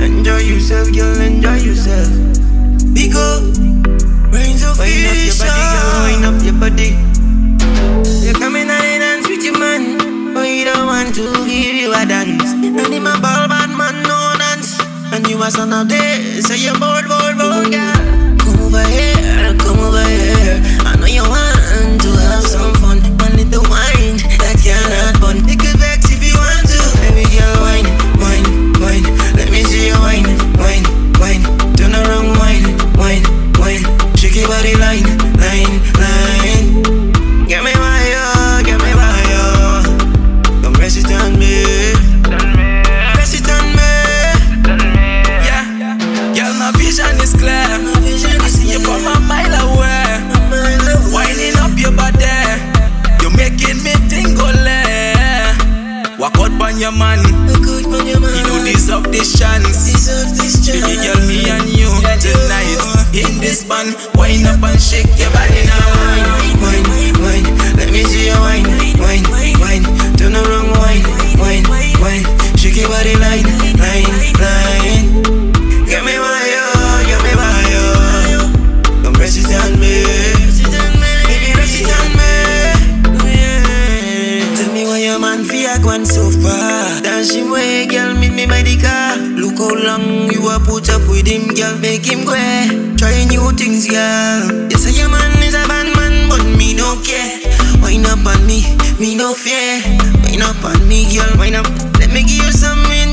Enjoy yourself, girl, enjoy yourself. Because brains of Wind up your body, girl, wind up your body. You're coming out and dance with your man, but you don't want to give you a dance. And him a ball bad man, no dance. And you a son of this, so you bored, bored, bored, girl. Come over here, Walk out on your man, you know deserve this chance. Baby girl, me and you tonight in this band. Wind up and shake your body now. Man feel gone so far. Dance him way, girl, meet me by the car. Look how long you a put up with him, girl, make him go. Try new things, girl. You say your man is a bad man, but me no care. Wind up on me, me no fear. Wind up on me, girl, wind up. Let me give you some intensive